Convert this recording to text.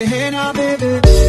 Hey now, baby.